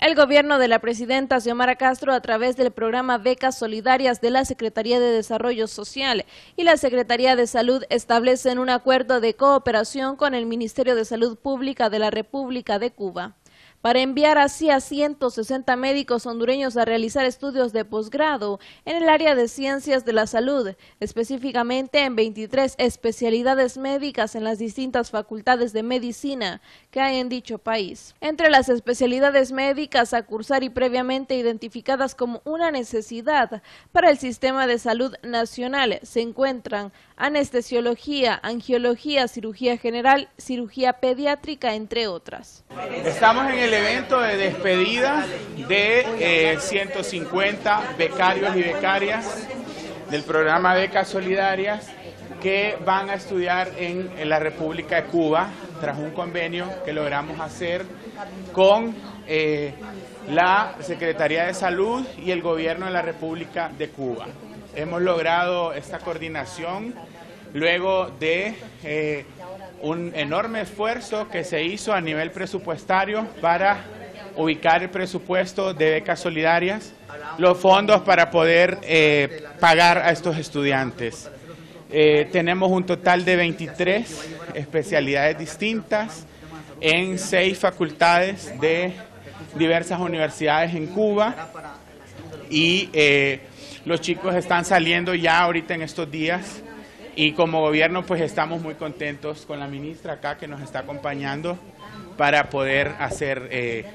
El gobierno de la presidenta Xiomara Castro, a través del programa Becas Solidarias de la Secretaría de Desarrollo Social y la Secretaría de Salud, establecen un acuerdo de cooperación con el Ministerio de Salud Pública de la República de Cuba para enviar así a 160 médicos hondureños a realizar estudios de posgrado en el área de ciencias de la salud, específicamente en 23 especialidades médicas en las distintas facultades de medicina que hay en dicho país. Entre las especialidades médicas a cursar y previamente identificadas como una necesidad para el sistema de salud nacional se encuentran anestesiología, angiología, cirugía general, cirugía pediátrica, entre otras. Estamos en el evento de despedida de 150 eh, becarios y becarias del programa Becas Solidarias que van a estudiar en, la República de Cuba tras un convenio que logramos hacer con eh, la Secretaría de Salud y el Gobierno de la República de Cuba. Hemos logrado esta coordinación luego de eh, un enorme esfuerzo que se hizo a nivel presupuestario para ubicar el presupuesto de becas solidarias, los fondos para poder eh, pagar a estos estudiantes. Eh, tenemos un total de 23 especialidades distintas en seis facultades de diversas universidades en Cuba y los chicos están saliendo ya ahorita en estos días y como gobierno pues estamos muy contentos con la ministra acá que nos está acompañando para poder hacer eh,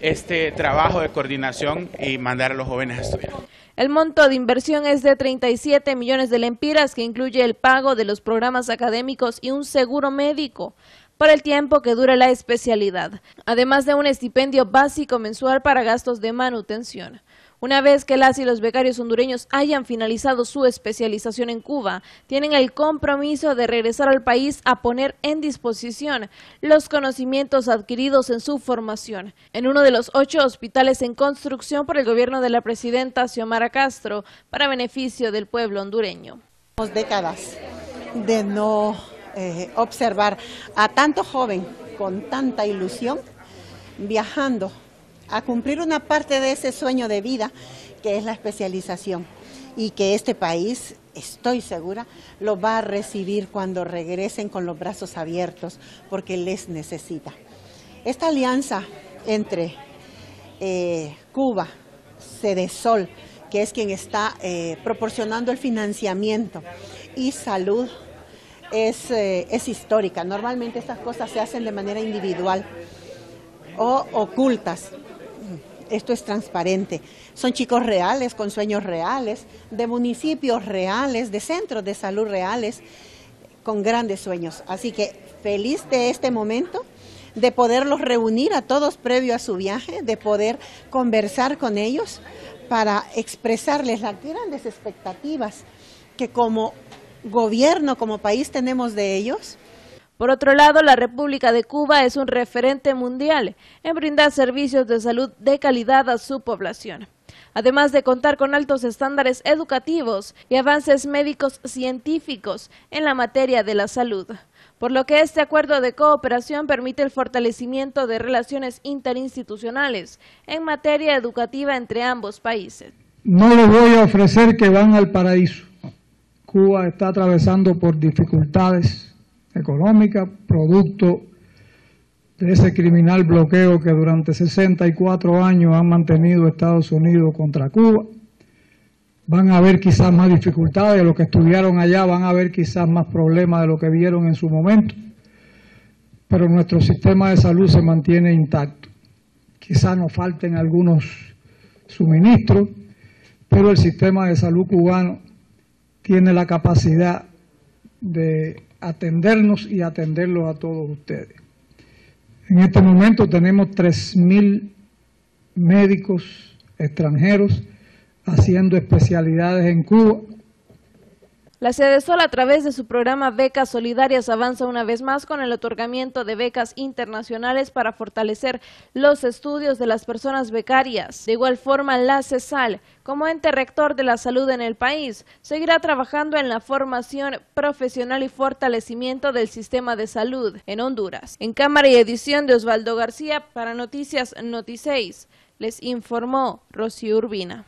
este trabajo de coordinación y mandar a los jóvenes a estudiar. El monto de inversión es de 37 millones de lempiras que incluye el pago de los programas académicos y un seguro médico para el tiempo que dure la especialidad, además de un estipendio básico mensual para gastos de manutención. Una vez que las y los becarios hondureños hayan finalizado su especialización en Cuba, tienen el compromiso de regresar al país a poner en disposición los conocimientos adquiridos en su formación en uno de los ocho hospitales en construcción por el gobierno de la presidenta Xiomara Castro para beneficio del pueblo hondureño. Décadas de no eh, observar a tanto joven con tanta ilusión viajando a cumplir una parte de ese sueño de vida que es la especialización y que este país, estoy segura, lo va a recibir cuando regresen con los brazos abiertos porque les necesita. Esta alianza entre eh, Cuba, Cedesol, que es quien está eh, proporcionando el financiamiento, y salud, es, eh, es histórica. Normalmente estas cosas se hacen de manera individual o ocultas, esto es transparente. Son chicos reales, con sueños reales, de municipios reales, de centros de salud reales, con grandes sueños. Así que feliz de este momento, de poderlos reunir a todos previo a su viaje, de poder conversar con ellos para expresarles las grandes expectativas que como gobierno, como país tenemos de ellos por otro lado, la República de Cuba es un referente mundial en brindar servicios de salud de calidad a su población, además de contar con altos estándares educativos y avances médicos científicos en la materia de la salud, por lo que este acuerdo de cooperación permite el fortalecimiento de relaciones interinstitucionales en materia educativa entre ambos países. No les voy a ofrecer que van al paraíso. Cuba está atravesando por dificultades económica, producto de ese criminal bloqueo que durante 64 años han mantenido Estados Unidos contra Cuba. Van a haber quizás más dificultades, los que estudiaron allá van a ver quizás más problemas de lo que vieron en su momento, pero nuestro sistema de salud se mantiene intacto. Quizás nos falten algunos suministros, pero el sistema de salud cubano tiene la capacidad de atendernos y atenderlos a todos ustedes. En este momento tenemos 3.000 médicos extranjeros haciendo especialidades en Cuba. La Sol, a través de su programa Becas Solidarias, avanza una vez más con el otorgamiento de becas internacionales para fortalecer los estudios de las personas becarias. De igual forma, la CESAL, como ente rector de la salud en el país, seguirá trabajando en la formación profesional y fortalecimiento del sistema de salud en Honduras. En cámara y edición de Osvaldo García para Noticias Noticeis, les informó Rocío Urbina.